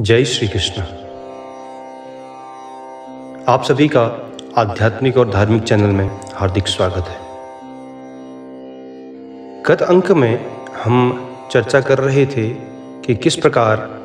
जय श्री कृष्ण। आप सभी का आध्यात्मिक और धार्मिक चैनल में हार्दिक स्वागत है। गत अंक में हम चर्चा कर रहे थे कि किस प्रकार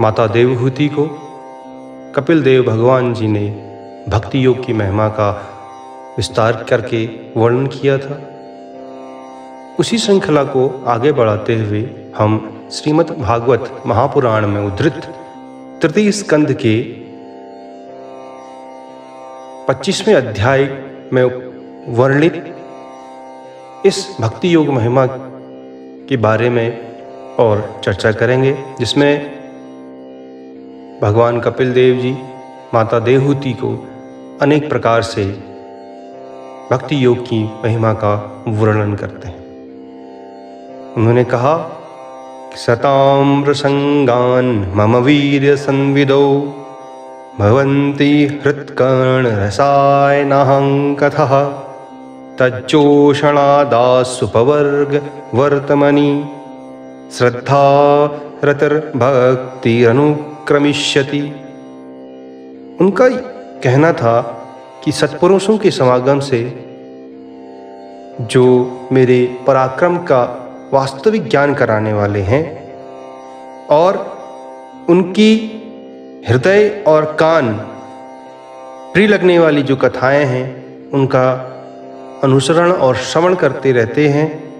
माता देवहूति को कपिल देव भगवान जी ने भक्ति योग की महिमा का विस्तार करके वर्णन किया था। उसी श्रृंखला को आगे बढ़ाते हुए हम श्रीमद् भागवत महापुराण में उद्धृत तृतीय स्कंद के 25वें अध्याय में वर्णित इस भक्ति योग महिमा के बारे में और चर्चा करेंगे, जिसमें भगवान कपिल देव जी माता देवहूति को अनेक प्रकार से भक्ति योग की महिमा का वर्णन करते हैं। उन्होंने कहा सताम्रसङ्गान् मम वीर्यसंविदौ। भवन्ति हृत्कर्णरसायनहङ्कथः। तज्जोषणादासुपवर्गवर्तमनि। श्रद्धा रतिर्भक्तिरनुक्रमिष्यति। उनका कहना था कि सत्पुरुषों के समागम से जो मेरे पराक्रम का वास्तविक ज्ञान कराने वाले हैं और उनकी हृदय और कान प्रिय लगने वाली जो कथाएँ हैं, उनका अनुसरण और श्रवण करते रहते हैं।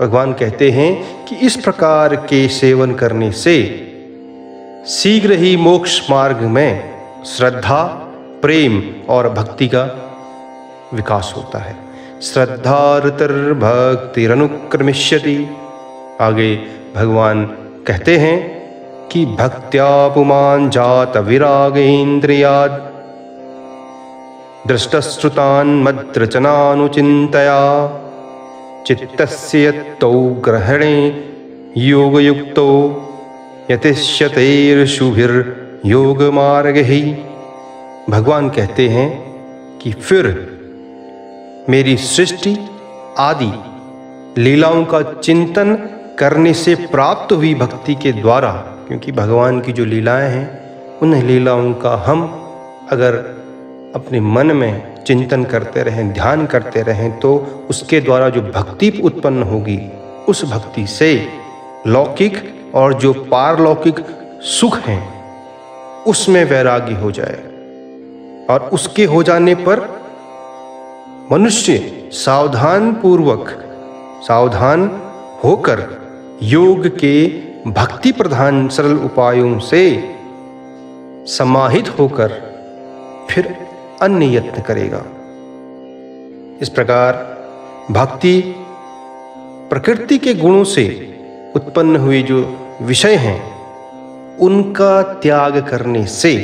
भगवान कहते हैं कि इस प्रकार के सेवन करने से शीघ्र ही मोक्ष मार्ग में श्रद्धा, प्रेम और भक्ति का विकास होता है। श्रद्धारुतिर्भक्तिरनुक्रमिष्यति। आगे भगवान कहते हैं कि भक्त्या पुमान जात विरागेन्द्रियाद दृष्टश्रुतान्मद्रचनानुचिन्तया। चित्तस्य यत्तौ ग्रहणे योगयुक्तो ही भगवान कहते हैं कि फिर मेरी सृष्टि आदि, लीलाओं का चिंतन करने से प्राप्त हुई भक्ति के द्वारा, क्योंकि भगवान की जो लीलाएँ हैं, उन लीलाओं का हम अगर अपने मन में चिंतन करते रहें, ध्यान करते रहें तो उसके द्वारा जो भक्ति उत्पन्न होगी, उस भक्ति से लौकिक और जो पारलौकिक सुख हैं, उसमें वैरागी हो जाए। और उसके हो जाने पर मनुष्य सावधान पूर्वक सावधान होकर योग के भक्ति प्रधान सरल उपायों से समाहित होकर फिर अन्य यत्न करेगा। इस प्रकार भक्ति प्रकृति के गुणों से उत्पन्न हुए जो विषय हैं, उनका त्याग करने से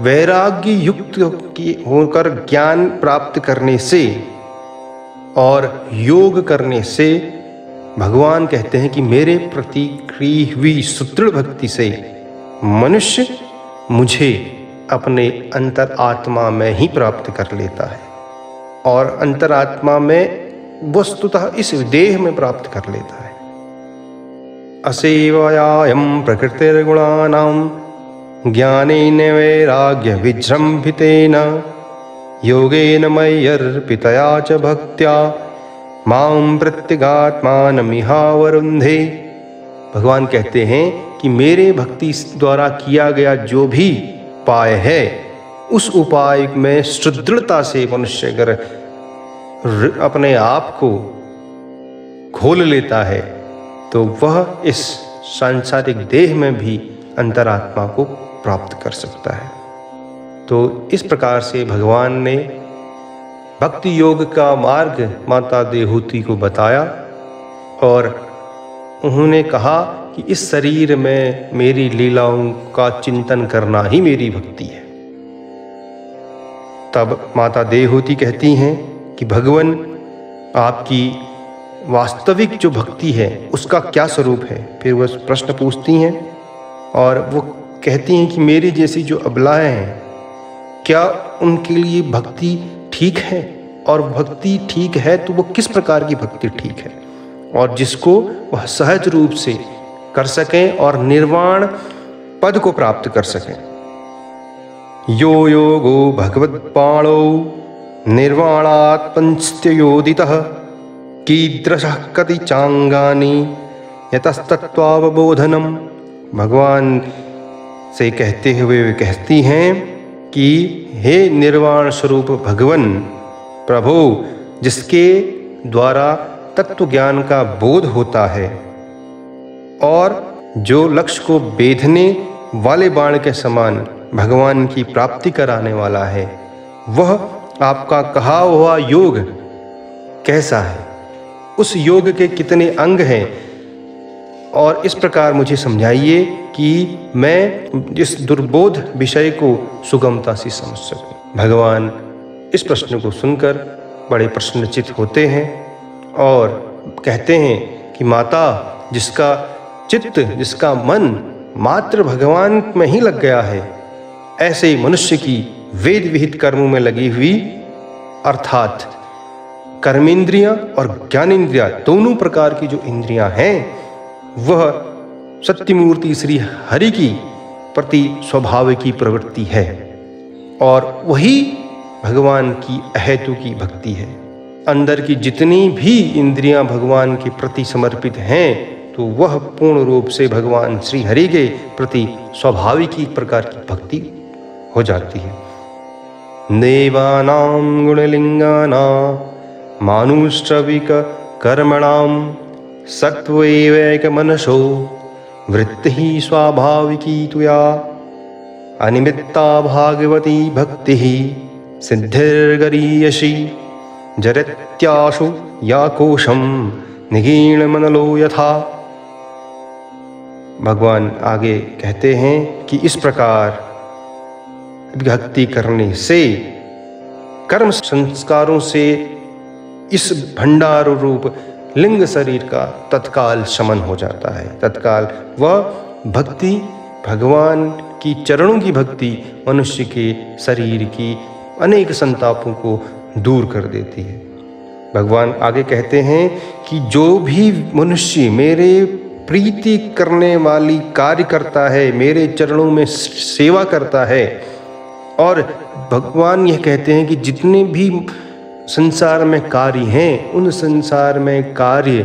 वैराग्य युक्त की होकर ज्ञान प्राप्त करने से और योग करने से भगवान कहते हैं कि मेरे प्रति क्री हुई सुदृढ़ भक्ति से मनुष्य मुझे अपने अंतर आत्मा में ही प्राप्त कर लेता है और अंतरात्मा में वस्तुतः इस देह में प्राप्त कर लेता है। असेवायाम प्रकृतिर्गुणानाम ज्ञानेन वैराग्यविजृम्भितेन योगेन मय्यर्पितया च भक्त्या। माँ प्रत्यगात्मानमिहावरुन्धे। भगवान कहते हैं कि मेरे भक्ति द्वारा किया गया जो भी उपाय है, उस उपाय में सुदृढ़ता से मनुष्य अगर अपने आप को खोल लेता है तो वह इस सांसारिक देह में भी अंतरात्मा को प्राप्त कर सकता है। तो इस प्रकार से भगवान ने भक्ति योग का मार्ग माता देहूति को बताया और उन्होंने कहा कि इस शरीर में मेरी लीलाओं का चिंतन करना ही मेरी भक्ति है। तब माता देहूति कहती हैं कि, भगवान, आपकी वास्तविक जो भक्ति है, उसका क्या स्वरूप है? फिर वह प्रश्न पूछती हैं और वो कहती हैं कि मेरी जैसी जो अबलाएँ हैं, क्या उनके लिए भक्ति ठीक है? और भक्ति ठीक है तो वो किस प्रकार की भक्ति ठीक है? और जिसको वह सहज रूप से कर सकें और निर्वाण पद को प्राप्त कर सकें। यो योगो भगवत्पाणो निर्वाणात् पंचत्योदितः कीदृशः कति चांगानी यतस्तत्वावबोधनम भगवान से कहते हुए वे कहती हैं कि, हे निर्वाण स्वरूप भगवन, प्रभु, जिसके द्वारा तत्व ज्ञान का बोध होता है और जो लक्ष्य को बेधने वाले बाण के समान भगवान की प्राप्ति कराने वाला है, वह आपका कहा हुआ योग कैसा है? उस योग के कितने अंग हैं और इस प्रकार मुझे समझाइए कि मैं इस दुर्बोध विषय को सुगमता से समझ सकूँ। भगवान इस प्रश्न को सुनकर बड़े प्रश्नचित होते हैं और कहते हैं कि माता, जिसका चित्त, जिसका मन मात्र भगवान में ही लग गया है, ऐसे मनुष्य की वेद विहित कर्मों में लगी हुई, अर्थात कर्मेंद्रियाँ और ज्ञानेन्द्रियाँ दोनों प्रकार की जो इंद्रियाँ हैं वह सत्यमूर्ति श्री हरि की प्रति स्वभाव की प्रवृत्ति है और वही भगवान की अहेतु की भक्ति है। अंदर की जितनी भी इंद्रियाँ भगवान के प्रति समर्पित हैं तो वह पूर्ण रूप से भगवान श्री हरि के प्रति स्वाभाविक ही प्रकार की भक्ति हो जाती है। देवानां गुणलिंगाना, मानुष्टविक कर्मणाम सत्वैवैक मनसो वृत्ति स्वाभाविकी तुया। अनिमित्ता भागवती भक्ति सिद्धिर्गरीयसी। जरत्याशु या कोशम निगीण मनलो यथा। भगवान आगे कहते हैं कि इस प्रकार भक्ति करने से, कर्म संस्कारों से इस भंडार रूप लिंग शरीर का तत्काल शमन हो जाता है। तत्काल वह भक्ति, भगवान की चरणों की भक्ति मनुष्य के शरीर की अनेक संतापों को दूर कर देती है। भगवान आगे कहते हैं कि जो भी मनुष्य मेरे प्रीति करने वाली कार्य करता है, मेरे चरणों में सेवा करता है, और भगवान यह कहते हैं कि जितने भी संसार में कार्य हैं, उन संसार में कार्य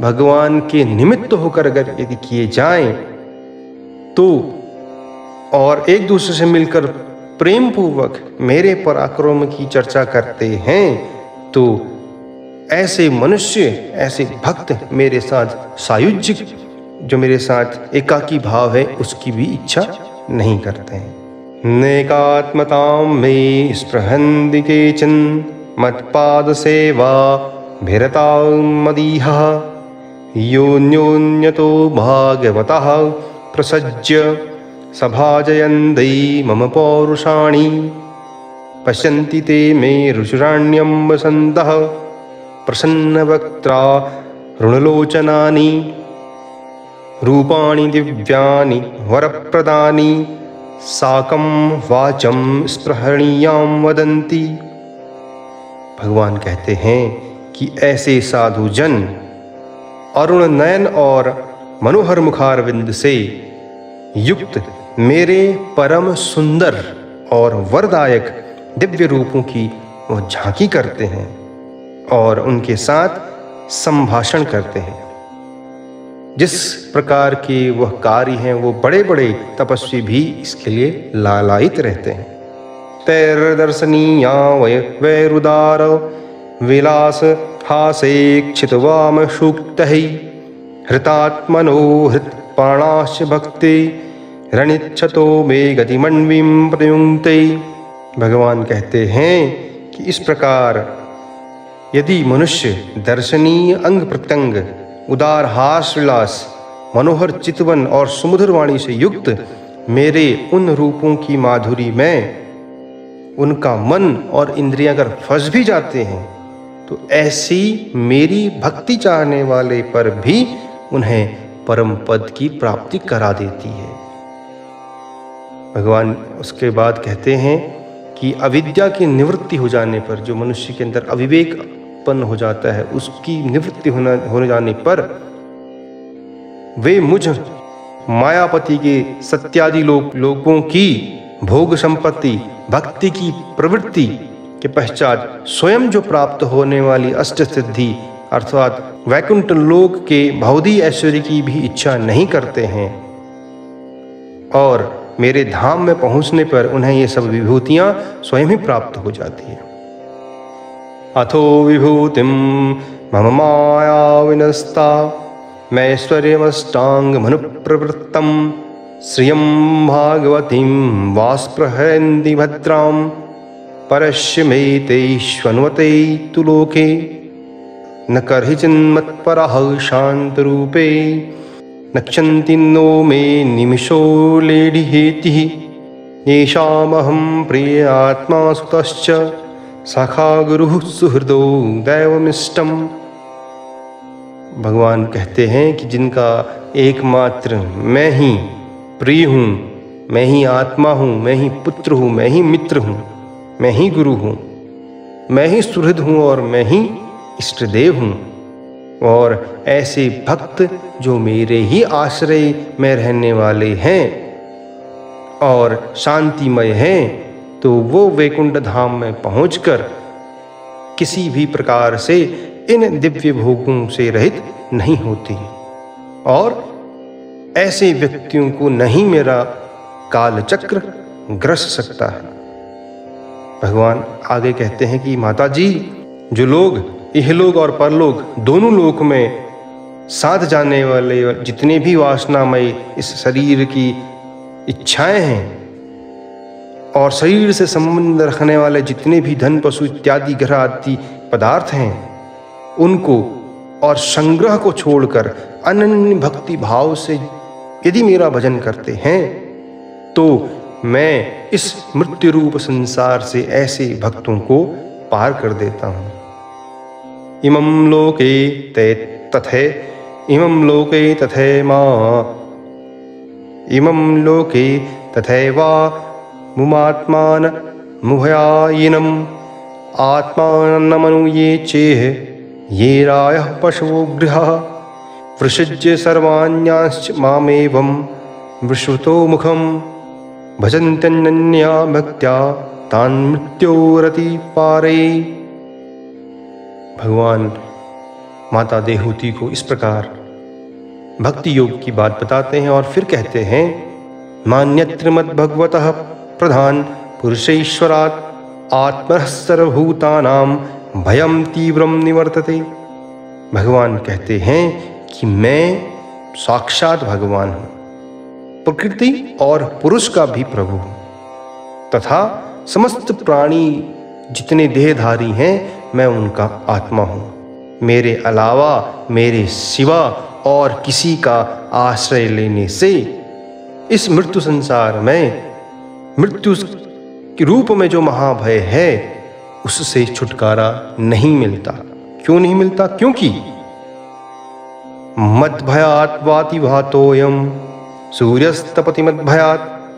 भगवान के निमित्त होकर अगर यदि किए जाएँ तो और एक दूसरे से मिलकर प्रेम पूर्वक मेरे पराक्रम की चर्चा करते हैं तो ऐसे मनुष्य, ऐसे भक्त मेरे साथ, सायुज्य जो मेरे साथ एकाकी भाव है, उसकी भी इच्छा नहीं करते हैं। नेकात्मतां मे स्पृहन्ति केचन मत्पादसेवा भिरतां मदीहः। योऽन्योन्यतो भागवतः प्रसज्य सभाजयन्दै मम पौरुषाणि। पश्यन्ति ते मे रुचिराण्यं वसन्तः प्रसन्नवक्त्रा ऋणलोचनानि। रूपाणि दिव्यानि वरप्रदानि साकम वाचम स्पृहणीयाम वदंती भगवान कहते हैं कि ऐसे साधु जन अरुण नयन और मनोहर मुखारविंद से युक्त मेरे परम सुंदर और वरदायक दिव्य रूपों की वो झांकी करते हैं और उनके साथ संभाषण करते हैं। जिस प्रकार के वह कार्य हैं, वो बड़े बड़े तपस्वी भी इसके लिए लालायित रहते हैं। तैरदर्शनीया वय वैरुदार, विलास हासेक्षित वाम सूक्त हृतात्मनो हृत्पाणाश्च भक्ति, रणिच्छतो मे गतिमण्वीं प्रयुङ्क्ते। भगवान कहते हैं कि इस प्रकार यदि मनुष्य दर्शनीय अंग प्रत्यंग उदार हास विलास, मनोहर चितवन और सुमधुर वाणी से युक्त मेरे उन रूपों की माधुरी में उनका मन और इंद्रियाँ अगर फंस भी जाते हैं तो ऐसी मेरी भक्ति चाहने वाले पर भी उन्हें परम पद की प्राप्ति करा देती है। भगवान उसके बाद कहते हैं कि अविद्या की निवृत्ति हो जाने पर जो मनुष्य के अंदर अविवेक उत्पन्न हो जाता है, उसकी निवृत्ति होना, होने जाने पर वे मुझ मायापति के सत्यादि लोक लोगों की भोग संपत्ति, भक्ति की प्रवृत्ति के पश्चात स्वयं जो प्राप्त होने वाली अष्ट सिद्धि, अर्थात वैकुंठ लोक के भौदी ऐश्वर्य की भी इच्छा नहीं करते हैं और मेरे धाम में पहुँचने पर उन्हें ये सब विभूतियाँ स्वयं ही प्राप्त हो जाती हैं। अथो विभूतिम। मम माया विनस्ता। मैश्वर्यमष्टांग मनु प्रवृत्तम श्रियं भागवतीं वास्पृहन्ति भद्रां परश्य मे तेष्वन्वते तु लोके। न कर्हिचिन्मत्परः शान्तरूपे नक्षन्ति नो मे निमिषो लेढिहेतिः येषामहं प्रिय आत्मा सुतश्च सखा गुरु सुहृदो दैवमिष्टम्। भगवान कहते हैं कि जिनका एकमात्र मैं ही प्रिय हूँ, मैं ही आत्मा हूँ, मैं ही पुत्र हूँ, मैं ही मित्र हूँ, मैं ही गुरु हूँ, मैं ही सुहृद हूँ और मैं ही इष्ट देव हूँ। और ऐसे भक्त जो मेरे ही आश्रय में रहने वाले हैं और शांतिमय हैं तो वो वैकुंठ धाम में पहुंचकर किसी भी प्रकार से इन दिव्य भोगों से रहित नहीं होती। और ऐसे व्यक्तियों को नहीं मेरा काल चक्र ग्रस सकता है। भगवान आगे कहते हैं कि माता जी जो लोग, इहलोक और परलोक दोनों लोक में साथ जाने वाले जितने भी वासनामय इस शरीर की इच्छाएँ हैं और शरीर से संबंध रखने वाले जितने भी धन, पशु इत्यादि ग्रह आदि पदार्थ हैं, उनको और संग्रह को छोड़कर अनन्य भक्ति भाव से यदि मेरा भजन करते हैं तो मैं इस मृत्यु रूप संसार से ऐसे भक्तों को पार कर देता हूँ। इमं लोके ते तथे, इमं लोके तथे माँ, इमं लोके तथे तथैवा मुमात्मान मुभयायिनम आत्मानमनुये चेह ये राय पशवो गृह। वृषिज्य सर्वाण्यांश्च मामेवं विश्रुतो मुखम। भजन्त्यन्या भक्त्या तान मृत्योरति पारे। भगवान माता देहूति को इस प्रकार भक्ति योग की बात बताते हैं और फिर कहते हैं, मान्यत्र मद भगवत प्रधान पुरुषेश्वरात् आत्म सर्वभूतानाम भयम तीव्रम निवर्तते। भगवान कहते हैं कि मैं साक्षात भगवान हूँ। प्रकृति और पुरुष का भी प्रभु हूँ। तथा समस्त प्राणी जितने देहधारी हैं, मैं उनका आत्मा हूँ। मेरे अलावा मेरे सिवा और किसी का आश्रय लेने से इस मृत्यु संसार में मृत्यु के रूप में जो महाभय है, उससे छुटकारा नहीं मिलता। क्यों नहीं मिलता? क्योंकि मद भयात वाति भातोयम सूर्यस्तपति मद भयात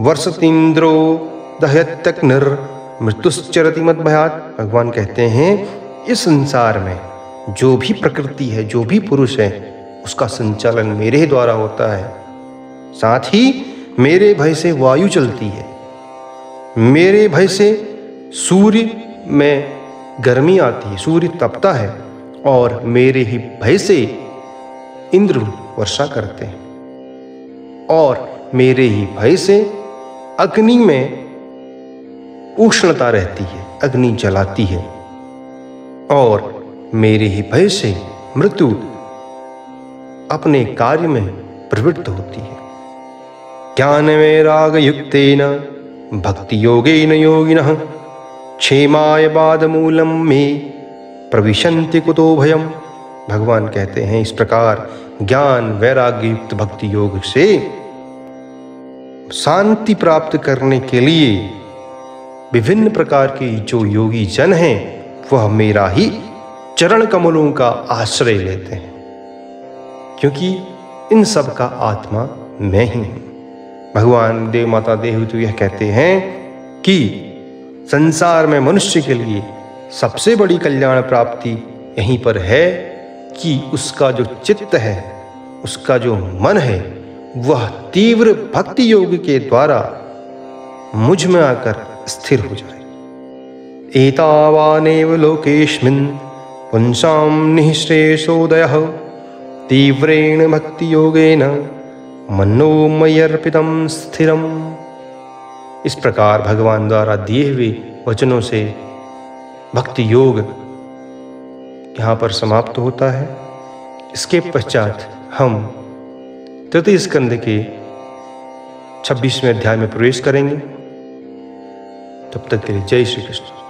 वर्षतीन्द्रो दहत्यक निर मृत्युश्चरति मत भयात भगवान कहते हैं, इस संसार में जो भी प्रकृति है, जो भी पुरुष है, उसका संचालन मेरे द्वारा होता है। साथ ही मेरे भय से वायु चलती है। मेरे भय से सूर्य में गर्मी आती है, सूर्य तपता है और मेरे ही भय से इंद्र वर्षा करते हैं। और मेरे ही भय से अग्नि में उष्णता रहती है, अग्नि जलाती है और मेरे ही भय से मृत्यु अपने कार्य में प्रवृत्त होती है। ज्ञान में राग युक्त भक्ति योगे न योगिन क्षेमाय बाद मूलम में प्रविशंति कुतो भयम भगवान कहते हैं, इस प्रकार ज्ञान वैराग्य युक्त भक्ति योग से शांति प्राप्त करने के लिए विभिन्न प्रकार के जो योगी जन हैं, वह मेरा ही चरण कमलों का आश्रय लेते हैं, क्योंकि इन सब का आत्मा मैं ही हूँ। भगवान देव माता देव तो यह कहते हैं कि संसार में मनुष्य के लिए सबसे बड़ी कल्याण प्राप्ति यहीं पर है कि उसका जो चित्त है, उसका जो मन है, वह तीव्र भक्ति योग के द्वारा मुझमें आकर स्थिर हो जाए। एतावानेव लोकेस्मिन् पुंसां निःश्रेषोदयः तीव्रेण भक्तियोगेन मनोमयर्पितं स्थिरम्। इस प्रकार भगवान द्वारा दिए हुए वचनों से भक्ति योग यहाँ पर समाप्त होता है। इसके पश्चात हम तृतीय स्कंद के छब्बीसवें अध्याय में प्रवेश करेंगे। तब तक के लिए जय श्री कृष्ण।